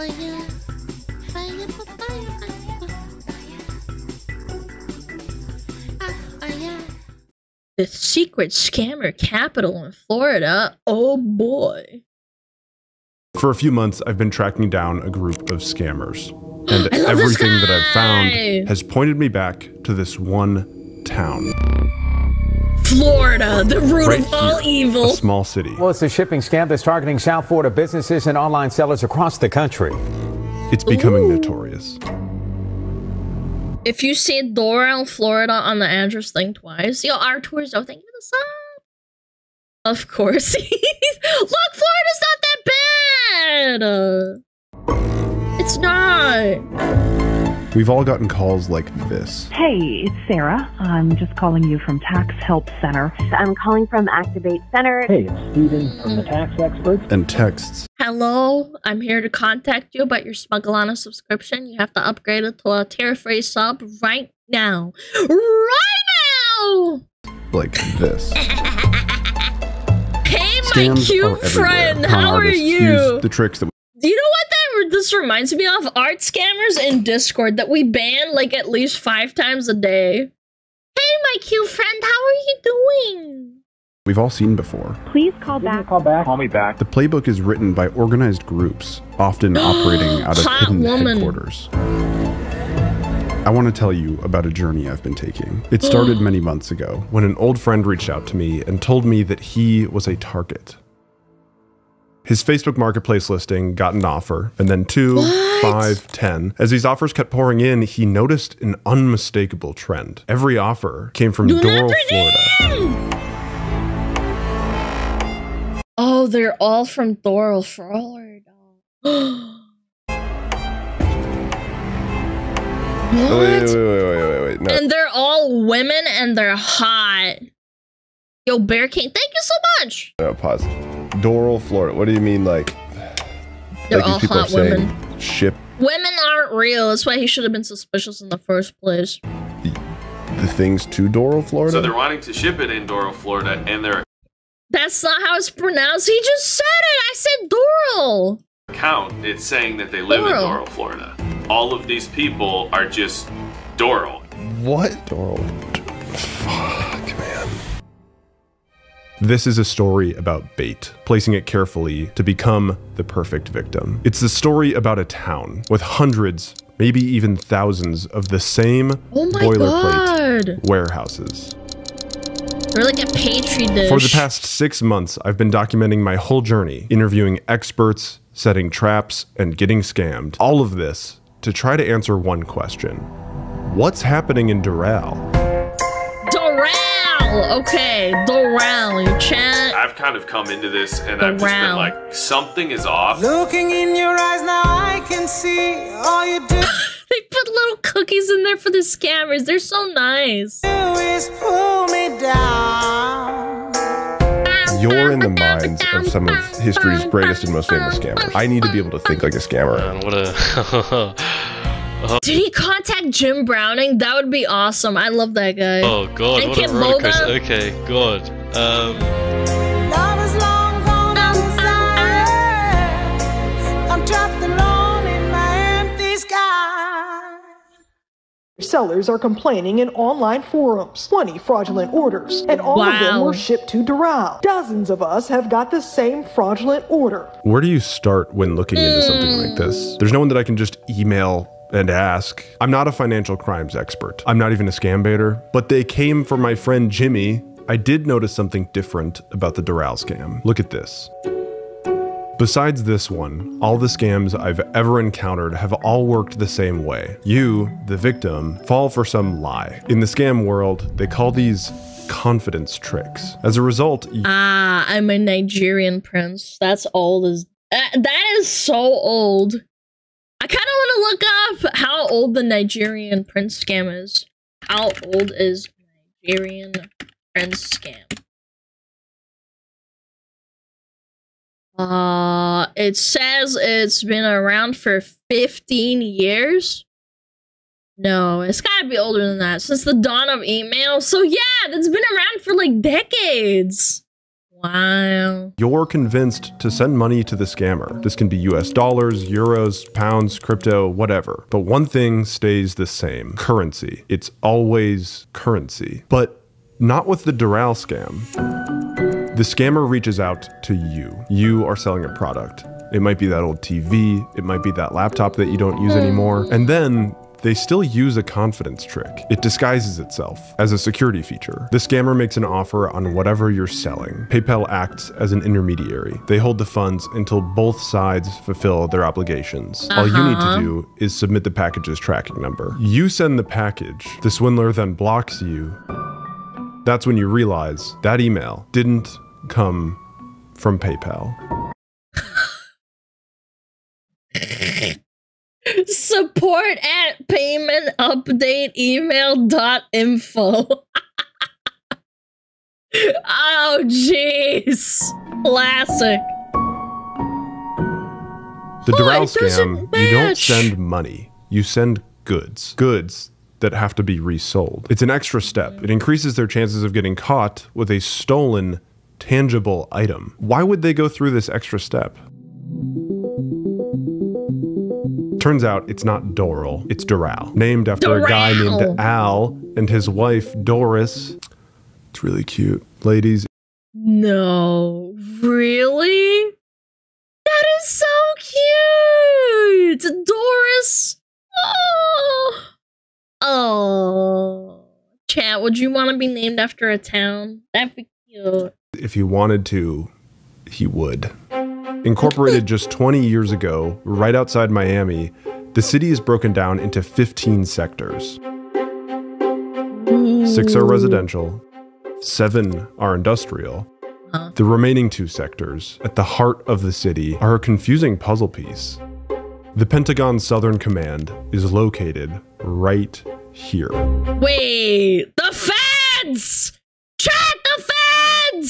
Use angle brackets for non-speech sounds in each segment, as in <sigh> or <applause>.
fire, fire, fire, fire, fire. The secret scammer capital in Florida. Oh boy. For a few months, I've been tracking down a group of scammers. <gasps> And I love this everything that I've found has pointed me back to this one town. Florida, the root Right of all here, evil. A small city. Well, it's a shipping scam that's targeting South Florida businesses and online sellers across the country. It's becoming Ooh. notorious. If you see Doral, Florida on the address, think twice. Yo, our tours, thank you for the sub. Of course. He's <laughs> Look, Florida's not that bad. It's not. We've all gotten calls like this. Hey, it's Sarah. I'm just calling you from Tax Help Center. I'm calling from Activate Center. Hey, it's Steven from the Tax Experts. And texts. Hello, I'm here to contact you about your SmugAlana subscription. You have to upgrade it to a tier free sub right now. Right now! like this. <laughs> Hey, my cute friend, how are artists you? Use the tricks that you know what that this reminds me of? Art scammers in Discord that we ban like at least five times a day. Hey, my cute friend, how are you doing? we've all seen before. Please call Give me a back. call back. Call me back. The playbook is written by organized groups, often <gasps> operating out of Hot hidden woman. headquarters. I want to tell you about a journey I've been taking. It started <gasps> many months ago when an old friend reached out to me and told me that he was a target. His Facebook marketplace listing got an offer, and then two, What? five, ten. As these offers kept pouring in, he noticed an unmistakable trend. Every offer came from Do Doral, Florida. Oh, they're all from Doral, Florida. <gasps> what? wait, wait, wait, wait. No. And they're all women and they're hot. Yo, Bear King, thank you so much. No, pause. Doral, Florida. What do you mean, like? They're like all these people are hot saying women. ship Women aren't real. That's why he should have been suspicious in the first place. the things to Doral, Florida. So they're wanting to ship it in Doral, Florida, and they're. That's not how it's pronounced. He just said it. I said Doral. account, it's saying that they live in Doral. Doral, Florida. All of these people are just Doral. what? Doral. Fuck, man. This is a story about bait, placing it carefully to become the perfect victim. It's the story about a town with hundreds, maybe even thousands of the same Oh boilerplate god. warehouses. They're like a petri dish. For the past six months, I've been documenting my whole journey, interviewing experts, setting traps, and getting scammed. All of this to try to answer one question What's happening in Doral? Doral. Okay, Doral. You chat. I've kind of come into this and I've just been like, something is off. Looking in your eyes now, I can see all you do <laughs> They put little cookies in there for the scammers. They're so nice. is pull me down. You're in the minds of some of history's greatest and most famous scammers. I need to be able to think like a scammer. Man, what a. <laughs> Did he contact Jim Browning? That would be awesome. I love that guy. oh god, And what a Kid roller coaster. Okay, god. Um, Sellers are complaining in online forums. 20 fraudulent orders, and all of them were shipped to Doral. Dozens of us have got the same fraudulent order. Where do you start when looking into something like this? Mm. There's no one that I can just email and ask. I'm not a financial crimes expert. I'm not even a scam baiter, but they came from my friend Jimmy. I did notice something different about the Doral scam. Look at this. Besides this one, all the scams I've ever encountered have all worked the same way. You, the victim, fall for some lie. In the scam world, they call these confidence tricks. As a result, Ah, I'm a Nigerian prince. That's old as uh, that is so old. I kind of want to look up how old the Nigerian prince scam is. How old is Nigerian prince scam? Uh, it says it's been around for 15 years. No, it's gotta be older than that since the dawn of email. So yeah, it's been around for like decades. Wow. You're convinced to send money to the scammer. This can be US dollars, euros, pounds, crypto, whatever. But one thing stays the same currency. It's always currency. But not with the Doral scam. The scammer reaches out to you. You are selling a product. It might be that old TV, it might be that laptop that you don't use anymore. And then they still use a confidence trick. It disguises itself as a security feature. The scammer makes an offer on whatever you're selling. PayPal acts as an intermediary. They hold the funds until both sides fulfill their obligations. All you need Uh-huh. to do is submit the package's tracking number. You send the package, the swindler then blocks you. That's when you realize that email didn't come from PayPal. Support at payment update email dot info. <laughs> oh jeez. Classic. The Oh, Doral doesn't scam, you don't send money, you send goods. Goods that have to be resold. It's an extra step. It increases their chances of getting caught with a stolen, tangible item. Why would they go through this extra step? Turns out it's not Doral, it's Doral, named after a guy named Al and his wife Doris. It's really cute. Ladies, No. Really? That is so cute! Doris! Oh! Oh. Chat, would you want to be named after a town? That'd be cute. If he wanted to, he would. Incorporated just 20 years ago, right outside Miami, the city is broken down into 15 sectors. Six are residential, seven are industrial. Huh. The remaining two sectors, at the heart of the city, are a confusing puzzle piece. The Pentagon Southern Command is located right here. Wait, the feds! Chat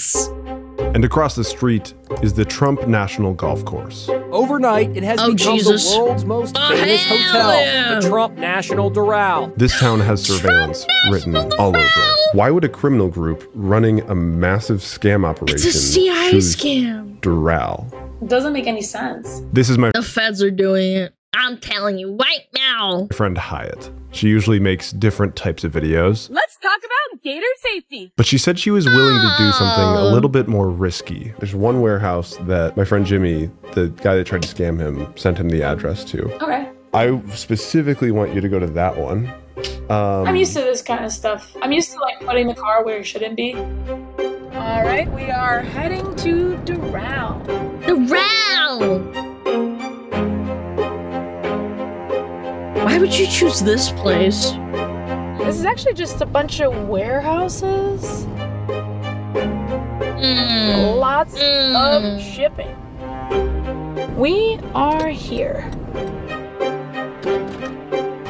the! And across the street is the Trump National Golf Course. Overnight, it has Oh, become Jesus. the world's most Oh, famous hotel, yeah. the Trump National Doral. This town has surveillance written all over it. Why would a criminal group running a massive scam operation It's a CIA choose scam. Doral? Doesn't make any sense. This is my The feds are doing it. I'm telling you right now. friend Hyatt. She usually makes different types of videos, Let's talk about gator safety. but she said she was willing to do something a Oh. little bit more risky. There's one warehouse that my friend Jimmy, the guy that tried to scam him, sent him the address to. Okay. I specifically want you to go to that one. Um, I'm used to this kind of stuff. I'm used to like putting the car where it shouldn't be. All right, we are heading to Doral. The round. Why would you choose this place? This is actually just a bunch of warehouses. Mm. Lots Mm. of shipping. We are here.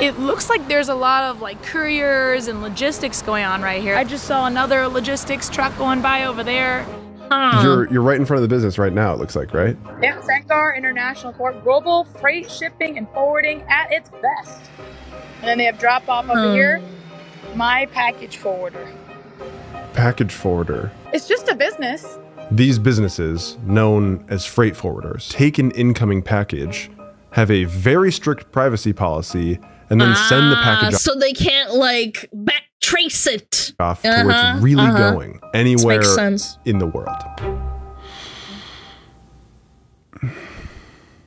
It looks like there's a lot of like couriers and logistics going on right here. I just saw another logistics truck going by over there. Huh. You're you're right in front of the business right now. It looks like, right? Yeah, Sankar International Corp. Global freight shipping and forwarding at its best. And then they have drop off over Hmm. here. My package forwarder. Package forwarder. It's just a business. These businesses, known as freight forwarders, take an incoming package, have a very strict privacy policy, and then send the Ah, package so they can't like back trace it. off to where Uh-huh, it's really uh-huh. going anywhere sense. in the world.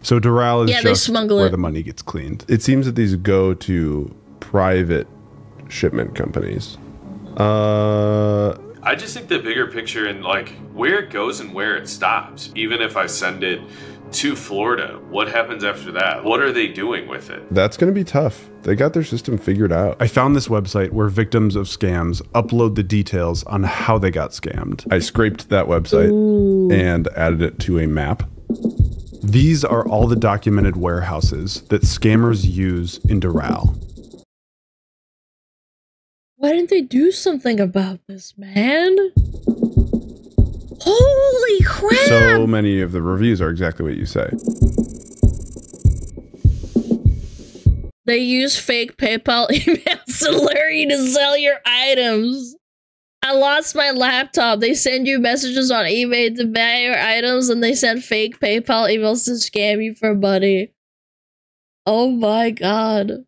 So Doral is Yeah, they just smuggle where it. the money gets cleaned. It seems that these go to private shipment companies. Uh, I just think the bigger picture and like where it goes and where it stops. Even if I send it to Florida, what happens after that? What are they doing with it? That's going to be tough. They got their system figured out. I found this website where victims of scams upload the details on how they got scammed. I scraped that website and added it to a map. These are all the documented warehouses that scammers use in Doral. Why didn't they do something about this, man? Holy crap! So many of the reviews are exactly what you say. They use fake PayPal <laughs> emails to lure you to sell your items. I lost my laptop. They send you messages on eBay to buy your items and they send fake PayPal emails to scam you for money. Oh my god.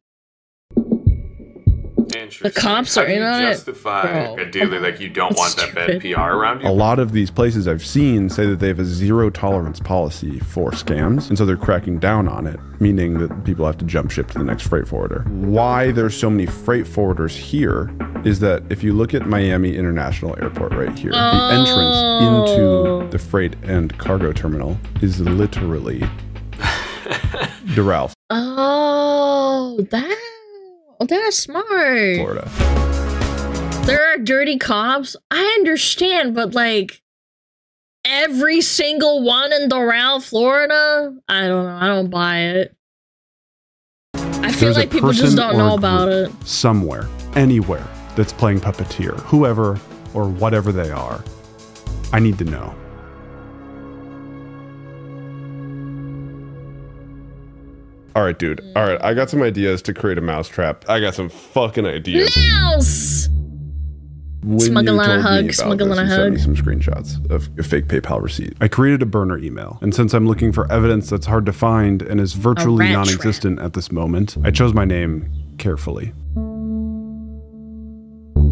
Interesting. The cops How are do in you on it. justify Bro. ideally like you don't want that bad PR around you? A lot of these places I've seen say that they have a zero tolerance policy for scams, and so they're cracking down on it, meaning that people have to jump ship to the next freight forwarder. Why there's so many freight forwarders here is that if you look at Miami International Airport right here, the entrance oh. into the freight and cargo terminal is literally <laughs> Doral, Oh, that. Oh, that's smart. Florida. There are dirty cops. I understand, but like every single one in Doral, Florida, I don't know. I don't buy it. I feel There's like people just don't know about it. Somewhere, anywhere that's playing puppeteer, whoever or whatever they are. I need to know. All right, dude. All right, I got some ideas to create a mousetrap. I got some fucking ideas. Mouse. When Smuggle you on a hug, about smuggle on a you sent me some screenshots of a fake PayPal receipt. I created a burner email, and since I'm looking for evidence that's hard to find and is virtually rat trap. non-existent at this moment, I chose my name carefully.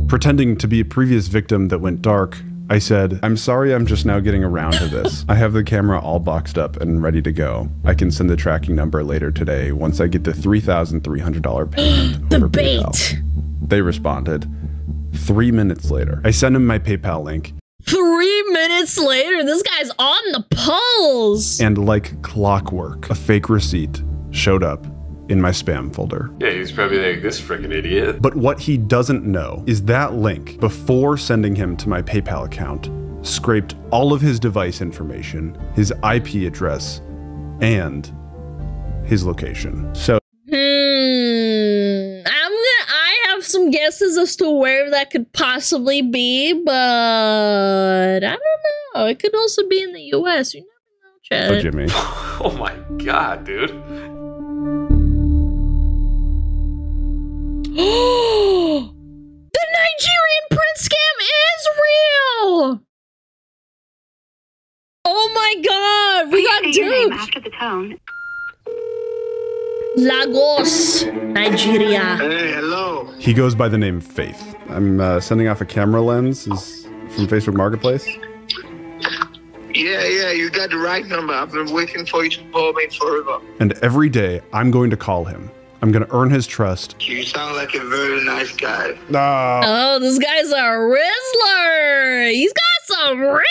Pretending to be a previous victim that went dark, I said, I'm sorry I'm just now getting around to this. <laughs> I have the camera all boxed up and ready to go. I can send the tracking number later today once I get the $3,300 payment <gasps> The over bait. PayPal. They responded. Three minutes later, I sent him my PayPal link, Three minutes later, this guy's on the pulse. and like clockwork, a fake receipt showed up in my spam folder. Yeah, he's probably like this freaking idiot. But what he doesn't know is that link, before sending him to my PayPal account, scraped all of his device information, his IP address, and his location. So Hmm. I'm gonna. I have some guesses as to where that could possibly be, but I don't know. It could also be in the U.S. You never know, Chad. Oh, Jimmy. <laughs> Oh my god, dude. <gasps> the Nigerian prince scam is real. Oh my god, we got duped. after the tone. Lagos, Nigeria. Hey, hello. He goes by the name Faith. I'm uh, sending off a camera lens is from Facebook Marketplace. Yeah, yeah, you got the right number. I've been waiting for you to call me forever. And every day, I'm going to call him. I'm going to earn his trust. You sound like a very nice guy. Ah. Oh, this guy's a Rizzler. He's got some Riz.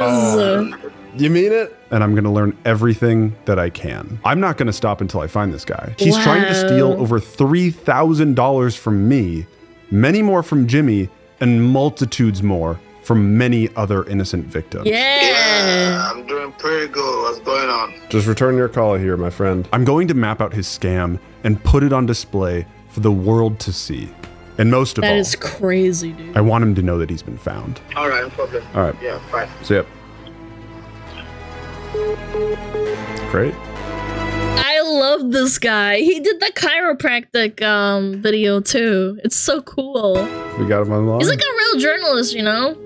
Oh. You mean it? And I'm going to learn everything that I can. I'm not going to stop until I find this guy. He's trying to steal over $3,000 from me, many more from Jimmy, and multitudes more from many other innocent victims. Yeah. I'm doing pretty good. What's going on? Just return your call here, my friend. I'm going to map out his scam and put it on display for the world to see. And most of That all, is crazy, dude. I want him to know that he's been found. All right, no problem. All right. Yeah, fine. See ya. Great. I love this guy. He did the chiropractic um video too. It's so cool. We got him on the line. He's like a real journalist, you know?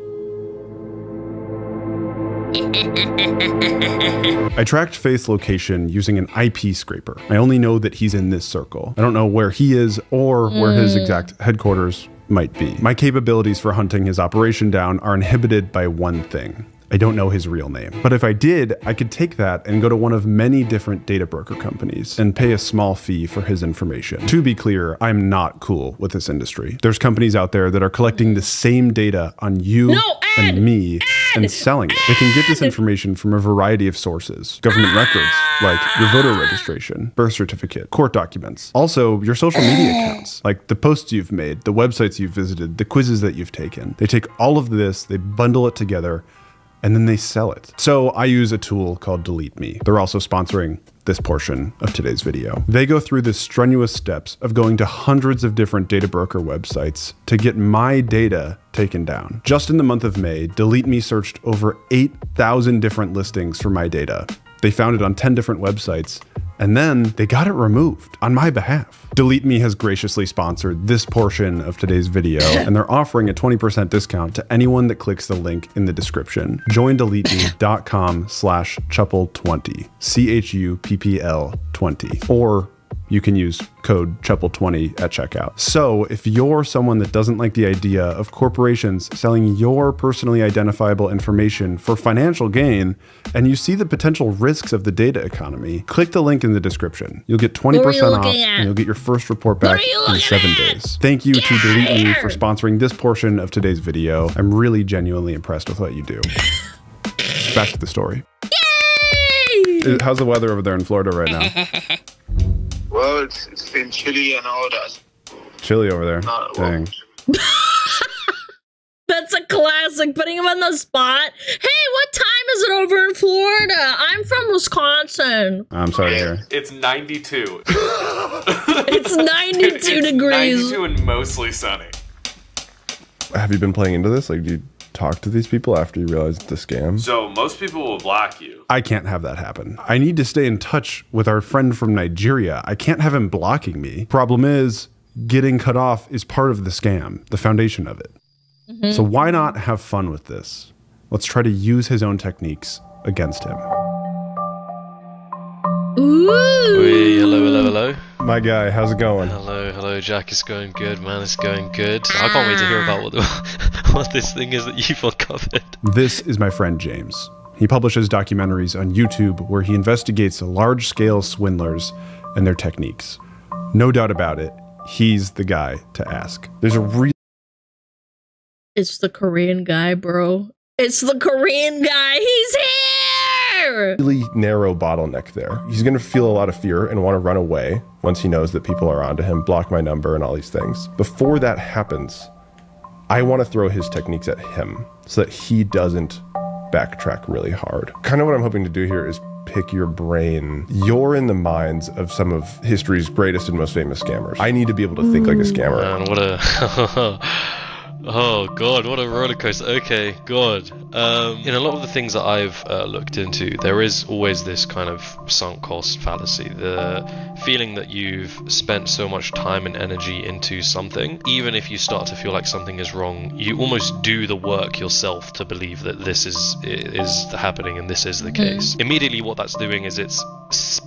<laughs> I tracked Faith's location using an IP scraper. I only know that he's in this circle. I don't know where he is or where his Mm. exact headquarters might be. My capabilities for hunting his operation down are inhibited by one thing. I don't know his real name. But if I did, I could take that and go to one of many different data broker companies and pay a small fee for his information. To be clear, I'm not cool with this industry. There's companies out there that are collecting the same data on you No, and me and selling it. They can get this information from a variety of sources government records, like your voter registration, birth certificate, court documents. Also, your social media accounts, like the posts you've made, the websites you've visited, the quizzes that you've taken. They take all of this, they bundle it together, and then they sell it. So I use a tool called Delete Me. They're also sponsoring this portion of today's video. They go through the strenuous steps of going to hundreds of different data broker websites to get my data taken down. Just in the month of May, Delete Me searched over 8,000 different listings for my data. They found it on 10 different websites And then they got it removed on my behalf. Delete Me has graciously sponsored this portion of today's video, <laughs> and they're offering a 20% discount to anyone that clicks the link in the description. Joindeleteme.com slash chuppl20, C-H-U-P-P-L 20, or you can use code CHUPPL20 at checkout. So, if you're someone that doesn't like the idea of corporations selling your personally identifiable information for financial gain, and you see the potential risks of the data economy, click the link in the description. You'll get 20% What are you off at? and you'll get your first report back in seven at? days. Thank you to Delete Me for sponsoring this portion of today's video. I'm really genuinely impressed with what you do. Back to the story. Yay! Uh, how's the weather over there in Florida right now? <laughs> Well, it's, it's been chilly and all that. Chilly over there. Not- Dang. <laughs> That's a classic. Putting him on the spot. Hey, what time is it over in Florida? I'm from Wisconsin. I'm sorry to. It's 92. <laughs> It's 92 <laughs> It's degrees. 92 and mostly sunny. Have you been playing into this? Like, do you talk to these people after you realize it's a scam? So most people will block you. I can't have that happen. I need to stay in touch with our friend from Nigeria. I can't have him blocking me. Problem is, getting cut off is part of the scam, the foundation of it. Mm-hmm. So why not have fun with this? Let's try to use his own techniques against him. Ooh. Wee, hello, hello, hello. My guy, how's it going? Hello, hello, Jack. It's going good, man. It's going good. I can't wait to hear about what, the, <laughs> what this thing is that you've uncovered. This is my friend James. He publishes documentaries on YouTube where he investigates large scale swindlers and their techniques. No doubt about it, he's the guy to ask. There's a real It's the Korean guy, bro. It's the Korean guy. He's here. really narrow bottleneck there. He's going to feel a lot of fear and want to run away once he knows that people are onto him, block my number, and all these things. Before that happens, I want to throw his techniques at him so that he doesn't backtrack really hard. Kind of what I'm hoping to do here is pick your brain. You're in the minds of some of history's greatest and most famous scammers. I need to be able to think like a scammer. Man, what a. <laughs> oh, God, what a roller coaster. Okay, God. Um, in a lot of the things that I've uh, looked into, there is always this kind of sunk cost fallacy. The feeling that you've spent so much time and energy into something, even if you start to feel like something is wrong, you almost do the work yourself to believe that this is is happening and this is the case. Immediately, what that's doing is it's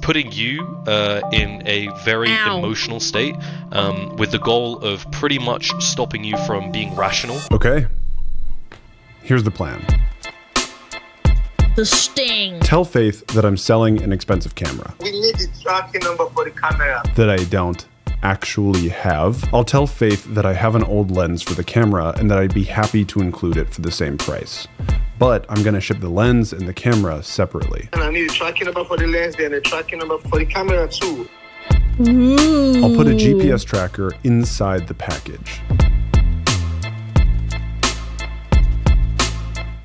putting you uh, in a very Ow. emotional state um, with the goal of pretty much stopping you from being rational. Okay. Here's the plan. The sting. Tell Faith that I'm selling an expensive camera We need the tracking number for the camera. that I don't actually have. I'll tell Faith that I have an old lens for the camera and that I'd be happy to include it for the same price. But I'm going to ship the lens and the camera separately. And I need a tracking number for the lens and a tracking number for the camera too. Ooh. I'll put a GPS tracker inside the package.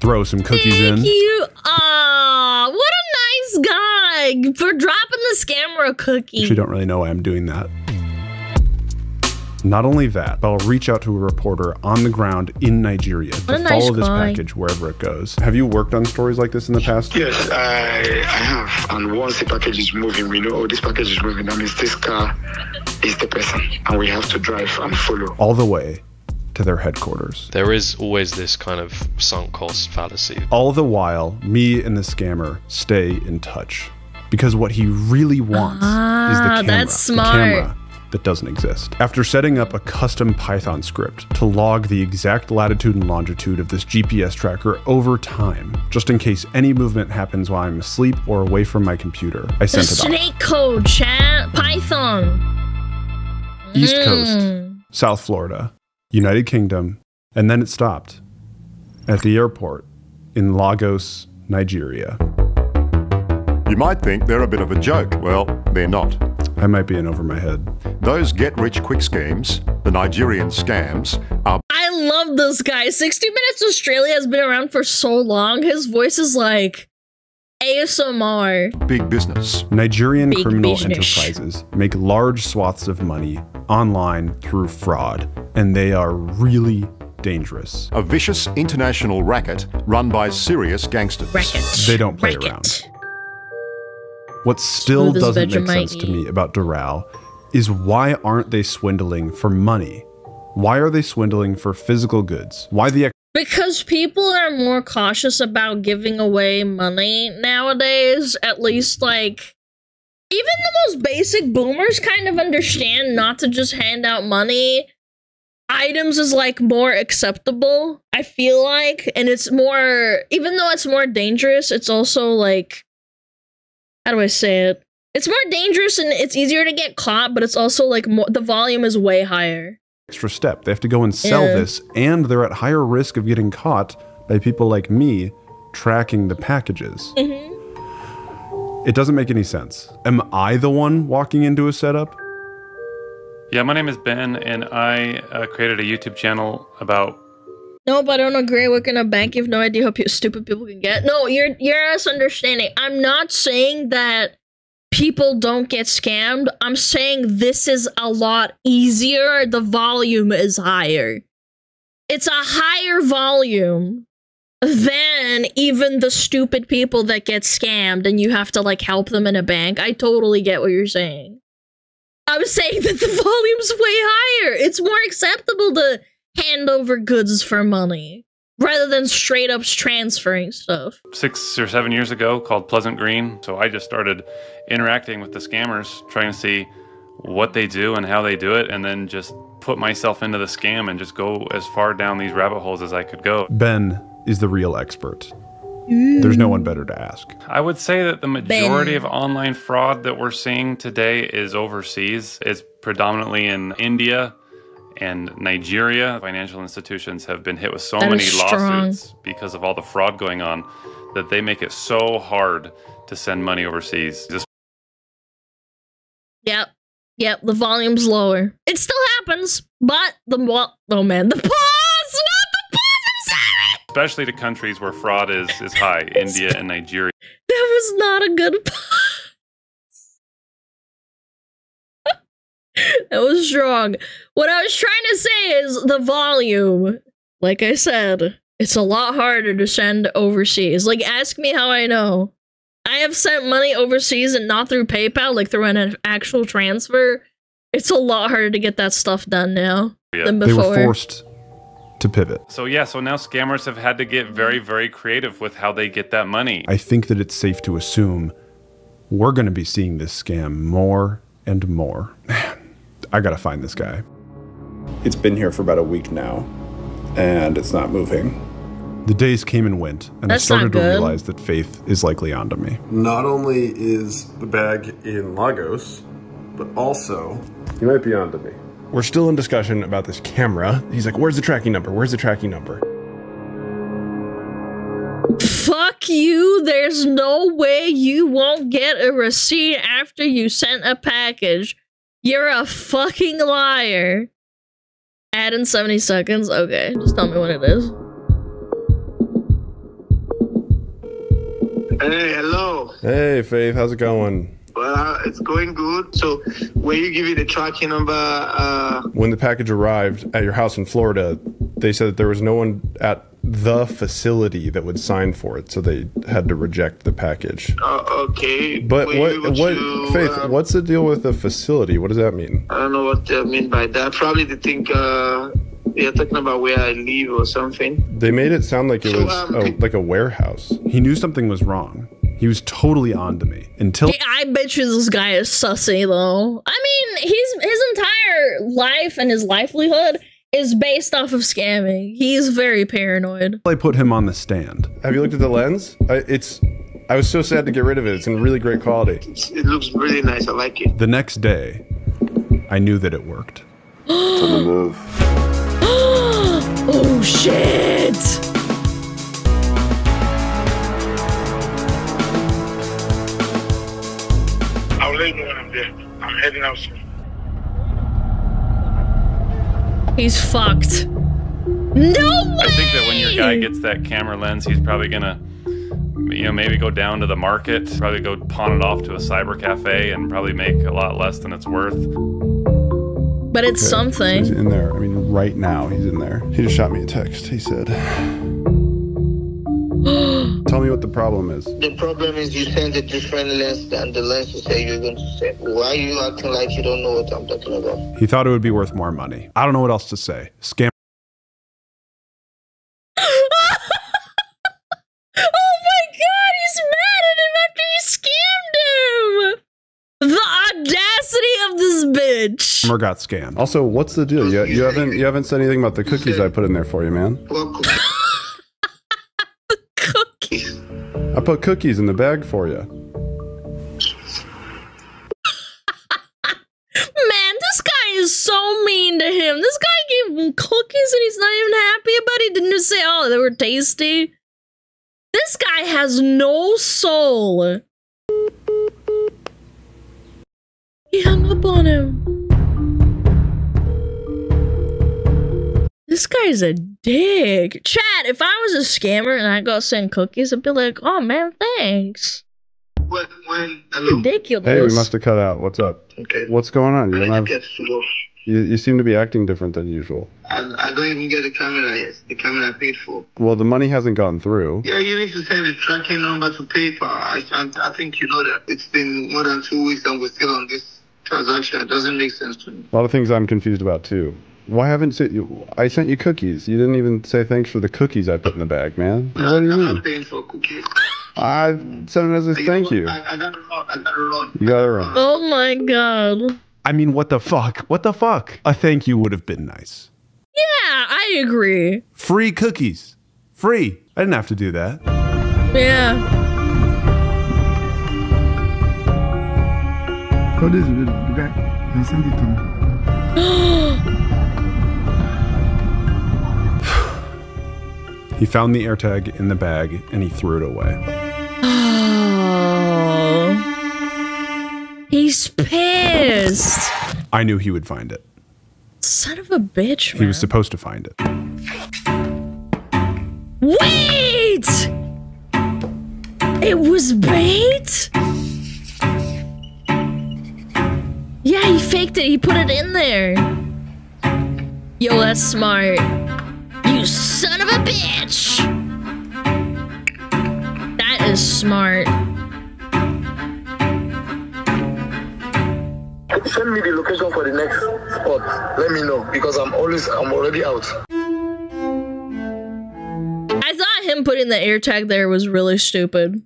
Throw some cookies in. Thank you. Aw, what a nice guy for dropping the scammer a cookie. Actually, don't really know why I'm doing that. Not only that, but I'll reach out to a reporter on the ground in Nigeria to What nice follow this guy. package wherever it goes. Have you worked on stories like this in the past? Yes, I, I have. And once the package is moving, we know, oh, this package is moving. That means this car is the person. And we have to drive and follow. All the way to their headquarters. There is always this kind of sunk cost fallacy. All the while, me and the scammer stay in touch. Because what he really wants is the Ah, camera. that's The camera that doesn't exist. After setting up a custom Python script to log the exact latitude and longitude of this GPS tracker over time, just in case any movement happens while I'm asleep or away from my computer, I the sent it off. snake code, chat. Python. East Coast, Mm. South Florida, United Kingdom, and then it stopped at the airport in Lagos, Nigeria. You might think they're a bit of a joke. Well, they're not. I might be in over my head. Those get rich quick schemes, the Nigerian scams, are I love this guy. 60 Minutes Australia has been around for so long. His voice is like ASMR. big business. Nigerian Big criminal business. enterprises make large swaths of money online through fraud, and they are really dangerous. A vicious international racket run by serious gangsters. Racket. They don't play Racket. around. What still Smooth doesn't make sense to me about Doral is why aren't they swindling for money? Why are they swindling for physical goods? Why the Because people are more cautious about giving away money nowadays. At least, like, even the most basic boomers kind of understand not to just hand out money. Items is like more acceptable, I feel like. And it's more, even though it's more dangerous, it's also like, how do I say it? It's more dangerous and it's easier to get caught, but it's also like more, the volume is way higher. Extra step? They have to go and sell Yeah. this, and they're at higher risk of getting caught by people like me tracking the packages. Mm-hmm. It doesn't make any sense. Am I the one walking into a setup? Yeah, my name is Ben, and I uh, created a YouTube channel about. No, but I don't agree. Working a bank, you have no idea how stupid people can get. No, you're you're misunderstanding. I'm not saying that people don't get scammed. I'm saying this is a lot easier. The volume is higher. It's a higher volume than even the stupid people that get scammed and you have to like help them in a bank. I totally get what you're saying. I'm saying that the <laughs> volume's way higher. It's more acceptable to hand over goods for money rather than straight up transferring stuff. six or seven years ago called Pleasant Green. So I just started interacting with the scammers, trying to see what they do and how they do it, and then just put myself into the scam and just go as far down these rabbit holes as I could go. Ben is the real expert. There's no one better to ask. I would say that the majority Ben. of online fraud that we're seeing today is overseas. It's predominantly in India and Nigeria. Financial institutions have been hit with so That many lawsuits because of all the fraud going on that they make it so hard to send money overseas. Just Yep. Yep, the volume's lower. It still happens, but the oh man, the pause, not the pause. I'm sorry. especially to countries where fraud is, is high, India and Nigeria. <laughs> That was not a good pause. <laughs> that was strong. What I was trying to say is the volume. Like I said, it's a lot harder to send overseas. Like, ask me how I know. I have sent money overseas and not through PayPal, like through an actual transfer. It's a lot harder to get that stuff done now than before. They before. were forced to pivot. So yeah, so now scammers have had to get very, mm-hmm. very creative with how they get that money. I think that it's safe to assume we're going to be seeing this scam more and more. <sighs> Man, I got to find this guy. It's been here for about a week now, and it's not moving. The days came and went, and That's I started to realize that Faith is likely onto me. Not only is the bag in Lagos, but also he might be onto me. We're still in discussion about this camera. He's like, Where's the tracking number? Where's the tracking number? Fuck you. There's no way you won't get a receipt after you sent a package. You're a fucking liar. Add in 70 seconds? Okay, just tell me what it is. Hey, hello. Hey, Faith, how's it going? Well, uh, it's going good. So, were you give me the tracking number? Uh, When the package arrived at your house in Florida, they said that there was no one at the facility that would sign for it, so they had to reject the package. uh, okay. But Were what, able what, to, Faith, uh, what's the deal with the facility? What does that mean? I don't know what they mean by that. Probably they think uh, they're talking about where I live or something. They made it sound like it So, was um, a, like a warehouse. He knew something was wrong. He was totally on to me until Hey, I bet you this guy is sussy though. I mean, he's his entire life and his livelihood is based off of scamming. He's very paranoid. I put him on the stand. Have you looked at the lens? I, it's. I was so sad to get rid of it. It's in really great quality. It looks really nice. I like it. The next day, I knew that it worked. <gasps> on the move. <gasps> oh shit! I'll let you know when I'm there. I'm heading out soon. He's fucked. No way! I think that when your guy gets that camera lens, he's probably gonna, you know, maybe go down to the market, probably go pawn it off to a cyber cafe, and probably make a lot less than it's worth. But it's Okay, something. He's in there. I mean, right now he's in there. He just shot me a text. He said, <gasps> Tell me what the problem is. The problem is you sent a different lens than the lens you say you're going to send. Why are you acting like you don't know what I'm talking about? He thought it would be worth more money. I don't know what else to say. Scam. <laughs> Oh my god, he's mad at him after he scammed him! The audacity of this bitch! Or got scammed. Also, what's the deal? You, you haven't you haven't said anything about the cookies I put in there for you, man. I put cookies in the bag for you. Man, this guy is so mean to him. This guy gave him cookies and he's not even happy about it. Didn't just say, oh, they were tasty. This guy has no soul. He hung up on him. This guy's a dick. Chad, if I was a scammer and I got sent cookies, I'd be like, oh man, thanks. When, when, hello? Ridiculous. Hey, we must have cut out. What's up? Okay. What's going on? You don't have. Get to go. You, you seem to be acting different than usual. I, I don't even get the camera yet. The camera I paid for. Well, the money hasn't gone through. Yeah, you need to send the tracking number to PayPal. I, I, I think you know that. It's been more than two weeks and we're still on this transaction. It doesn't make sense to me. A lot of things I'm confused about too. Why haven't you? I sent you cookies. You didn't even say thanks for the cookies I put in the bag, man. What do you I'm mean? not paying for cookies. I sent it as a thank you. I, I got it wrong. I got it wrong. You got it wrong. Oh my god. I mean, what the fuck? What the fuck? A thank you would have been nice. Yeah, I agree. Free cookies. Free. I didn't have to do that. Yeah. This is the the guy. He sent it to me. <gasps> <gasps> <gasps> He found the AirTag in the bag and he threw it away. Oh. He's pissed. I knew he would find it. Son of a bitch, He was supposed to find it. Wait! It was bait? Yeah, he faked it. He put it in there. Yo, that's smart. You son of a bitch! That is smart. Send me the location for the next spot. Let me know because I'm always I'm already out. I thought him putting the air tag there was really stupid.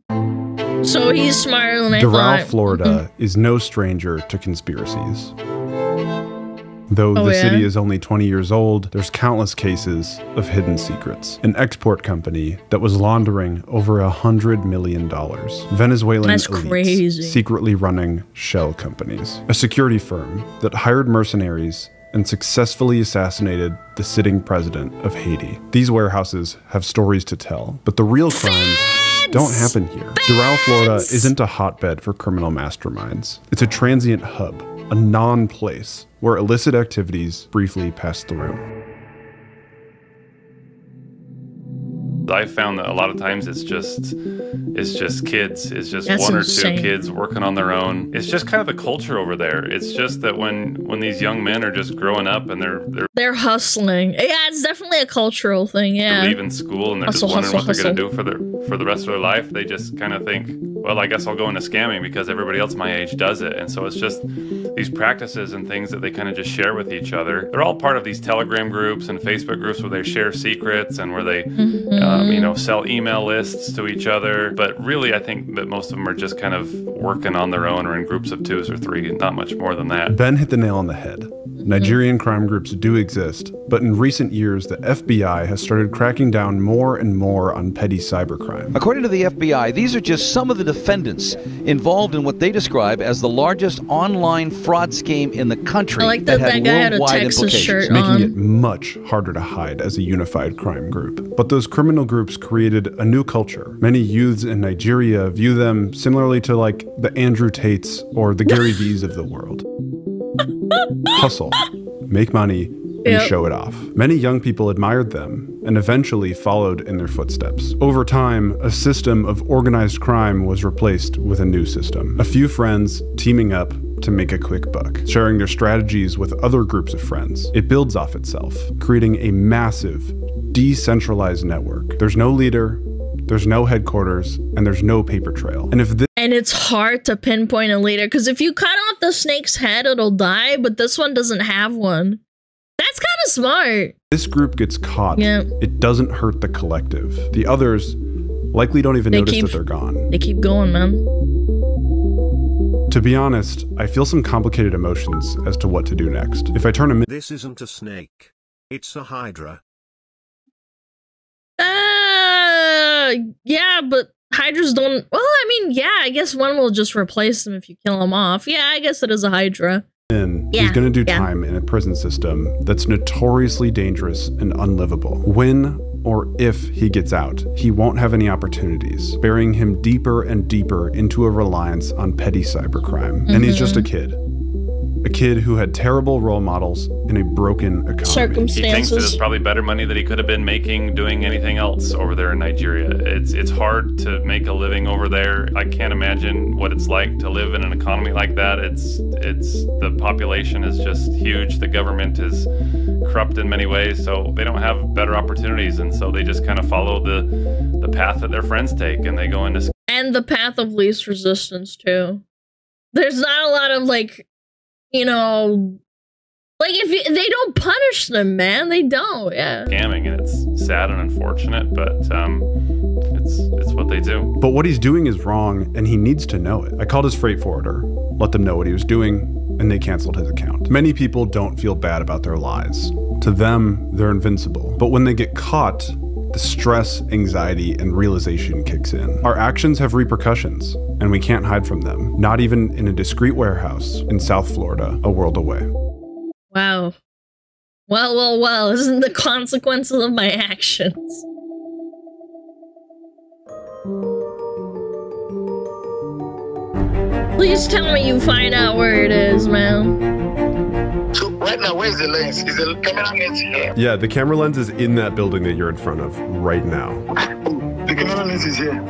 So he's smarter than I Doral, thought. Mm-hmm. Florida is no stranger to conspiracies. Though Oh, the yeah? city is only 20 years old, there's countless cases of hidden secrets. An export company that was laundering over a hundred million dollars. Venezuelan That's elites crazy. secretly running shell companies. A security firm that hired mercenaries and successfully assassinated the sitting president of Haiti. These warehouses have stories to tell, but the real crimes don't happen here. Doral, Florida isn't a hotbed for criminal masterminds. It's a transient hub, a non place where illicit activities briefly pass through. I've found that a lot of times it's just it's just kids. It's just That's one or insane. two kids working on their own. It's just kind of the culture over there. It's just that when when these young men are just growing up and they're they're They're hustling. Yeah, it's definitely a cultural thing. Yeah. leaving school and they're Hustle, just wondering hustle, what they're going to do for their for the rest of their life. They just kind of think, well, I guess I'll go into scamming because everybody else my age does it. And so it's just these practices and things that they kind of just share with each other. They're all part of these Telegram groups and Facebook groups where they share secrets and where they, um, you know, sell email lists to each other. But really, I think that most of them are just kind of working on their own or in groups of twos or three, not much more than that. Ben hit the nail on the head. Mm-hmm. Nigerian crime groups do exist, but in recent years, the FBI has started cracking down more and more on petty cybercrime. According to the FBI, these are just some of the defendants involved in what they describe as the largest online fraud scheme in the country I like that had that guy had a worldwide Texas implications. shirt making on. it much harder to hide as a unified crime group. But those criminal groups created a new culture. Many youths in Nigeria view them similarly to like the Andrew Tates or the Gary <laughs> V's of the world. Hustle, make money, and Yep. show it off. Many young people admired them and eventually followed in their footsteps. Over time, a system of organized crime was replaced with a new system. A few friends teaming up to make a quick buck, sharing their strategies with other groups of friends. It builds off itself, creating a massive, decentralized network. There's no leader, there's no headquarters, and there's no paper trail. And if this And it's hard to pinpoint a leader because if you cut off the snake's head, it'll die, but this one doesn't have one. That's kind of smart. this group gets caught, Yeah. it doesn't hurt the collective. The others likely don't even They notice keep- that they're gone. They keep going, man. To be honest, I feel some complicated emotions as to what to do next. If I turn a This isn't a snake. It's a hydra. Uh, yeah, but hydras don't. Well, I mean, yeah, I guess one will just replace them if you kill them off. Yeah, I guess it is a hydra. in, he's going to do yeah. time in a prison system that's notoriously dangerous and unlivable. When or if he gets out, he won't have any opportunities, burying him deeper and deeper into a reliance on petty cybercrime. And he's just a Mhm. kid. A kid who had terrible role models in a broken economy. Circumstances. He thinks that it's probably better money that he could have been making doing anything else over there in Nigeria. It's it's hard to make a living over there. I can't imagine what it's like to live in an economy like that. It's it's the population is just huge. The government is corrupt in many ways, so they don't have better opportunities, and so they just kind of follow the the path that their friends take, and they go into and the path of least resistance too. There's not a lot of like, you know, like if you, they don't punish them, man, they don't. Yeah. scamming, and it's sad and unfortunate, but um, it's it's what they do. But what he's doing is wrong, and he needs to know it. I called his freight forwarder, let them know what he was doing, and they canceled his account. Many people don't feel bad about their lies. To them, they're invincible. But when they get caught, the stress, anxiety, and realization kicks in. Our actions have repercussions, and we can't hide from them, not even in a discreet warehouse in South Florida, a world away. Wow. Well, well, well. <laughs> Isn't the consequences of my actions? Please tell me you find out where it is, man. So right now, where's the lens? Is the camera lens here? Yeah, the camera lens is in that building that you're in front of right now. The camera lens is here.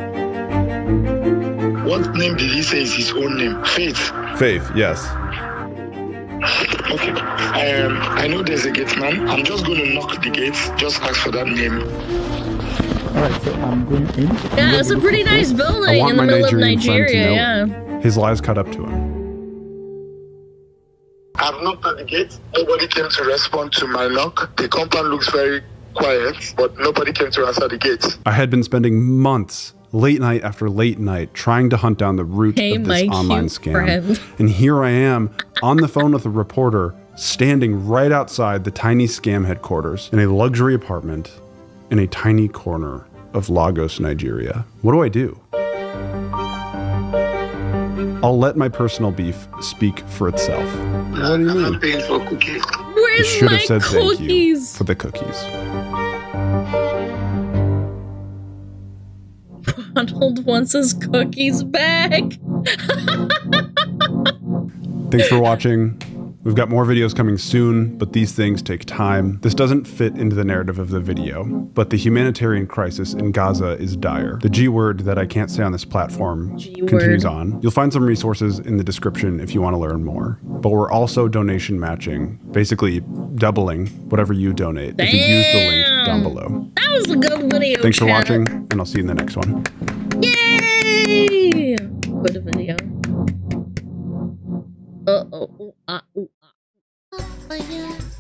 What name did he say is his own name? Faith. Faith, yes. Okay. Um, I know there's a gate man. I'm just going to knock the gate. Just ask for that name. Alright, so I'm going in. Yeah, it's a pretty nice I building in the my middle of Nigerian friend to Nigeria. Yeah. His lies caught up to him. I've knocked at the gate. Nobody came to respond to my knock. The compound looks very quiet, but nobody came to answer the gate. I had been spending months, late night after late night, trying to hunt down the root Hey, of this my online scam. friend. <laughs> And here I am on the phone with a reporter, standing right outside the tiny scam headquarters in a luxury apartment in a tiny corner of Lagos, Nigeria. What do I do? I'll let my personal beef speak for itself. What do you mean? I'm paying for cookies. You should my have said thank you for the cookies. Ronald wants his cookies back. <laughs> Thanks for watching. We've got more videos coming soon, but these things take time. This doesn't fit into the narrative of the video, but the humanitarian crisis in Gaza is dire. The G word that I can't say on this platform continues on. You'll find some resources in the description if you want to learn more. But we're also donation matching, basically doubling whatever you donate if you use the link down below. That was a good video. Thanks for watching, and I'll see you in the next one. Yay! Good video. Uh oh. Ooh, ah.